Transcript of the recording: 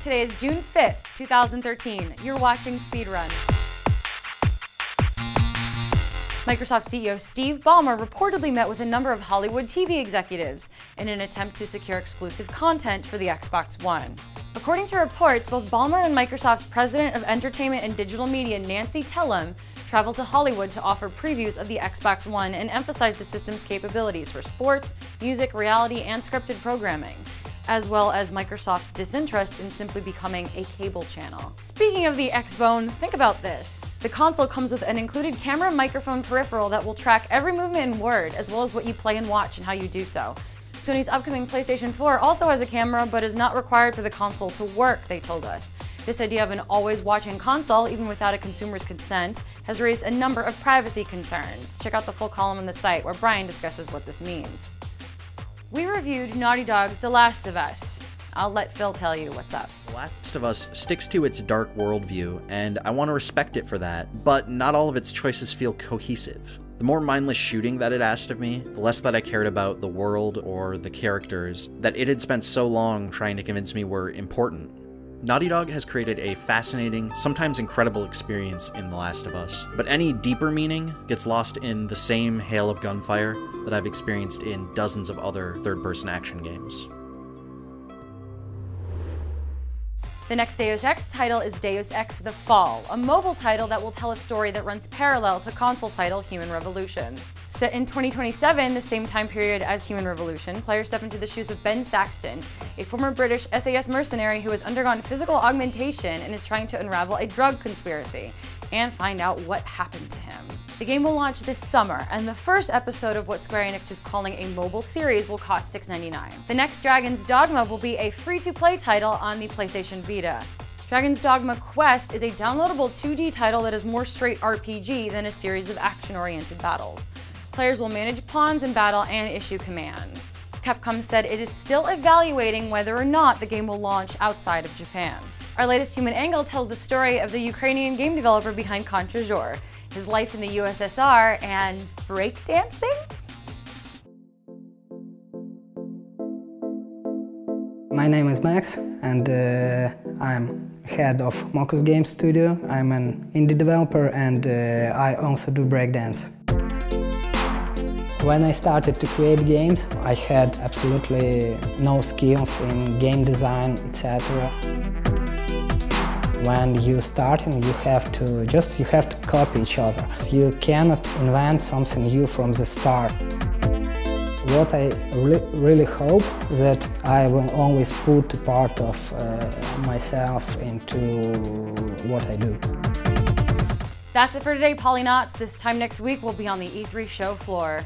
Today is June 5th, 2013. You're watching Speedrun. Microsoft CEO Steve Ballmer reportedly met with a number of Hollywood TV executives in an attempt to secure exclusive content for the Xbox One. According to reports, both Ballmer and Microsoft's president of entertainment and digital media, Nancy Tellem, traveled to Hollywood to offer previews of the Xbox One and emphasize the system's capabilities for sports, music, reality, and scripted programming as well as Microsoft's disinterest in simply becoming a cable channel. Speaking of the Xbone, think about this. The console comes with an included camera microphone peripheral that will track every movement in Word, as well as what you play and watch and how you do so. Sony's upcoming PlayStation 4 also has a camera, but is not required for the console to work, they told us. This idea of an always watching console, even without a consumer's consent, has raised a number of privacy concerns. Check out the full column on the site where Brian discusses what this means. We reviewed Naughty Dog's The Last of Us. I'll let Phil tell you what's up. The Last of Us sticks to its dark worldview, and I want to respect it for that, but not all of its choices feel cohesive. The more mindless shooting that it asked of me, the less that I cared about the world or the characters that it had spent so long trying to convince me were important. Naughty Dog has created a fascinating, sometimes incredible experience in The Last of Us, but any deeper meaning gets lost in the same hail of gunfire that I've experienced in dozens of other third person action games. The next Deus Ex title is Deus Ex The Fall, a mobile title that will tell a story that runs parallel to console title Human Revolution. Set in 2027, the same time period as Human Revolution, players step into the shoes of Ben Saxton, a former British SAS mercenary who has undergone physical augmentation and is trying to unravel a drug conspiracy and find out what happened to him. The game will launch this summer, and the first episode of what Square Enix is calling a mobile series will cost $6.99. The next Dragon's Dogma will be a free-to-play title on the PlayStation Vita. Dragon's Dogma Quest is a downloadable 2D title that is more straight RPG than a series of action-oriented battles. Players will manage pawns in battle and issue commands. Capcom said it is still evaluating whether or not the game will launch outside of Japan. Our latest Human Angle tells the story of the Ukrainian game developer behind Contre-Jour, his life in the USSR, and breakdancing? My name is Max, and uh, I'm head of Mokus Game Studio. I'm an indie developer, and uh, I also do breakdance. When I started to create games, I had absolutely no skills in game design, etc when you starting you have to just you have to copy each other you cannot invent something new from the start what I really, really hope that I will always put part of uh, myself into what I do. That's it for today, Polynauts. This time next week, we'll be on the E3 show floor.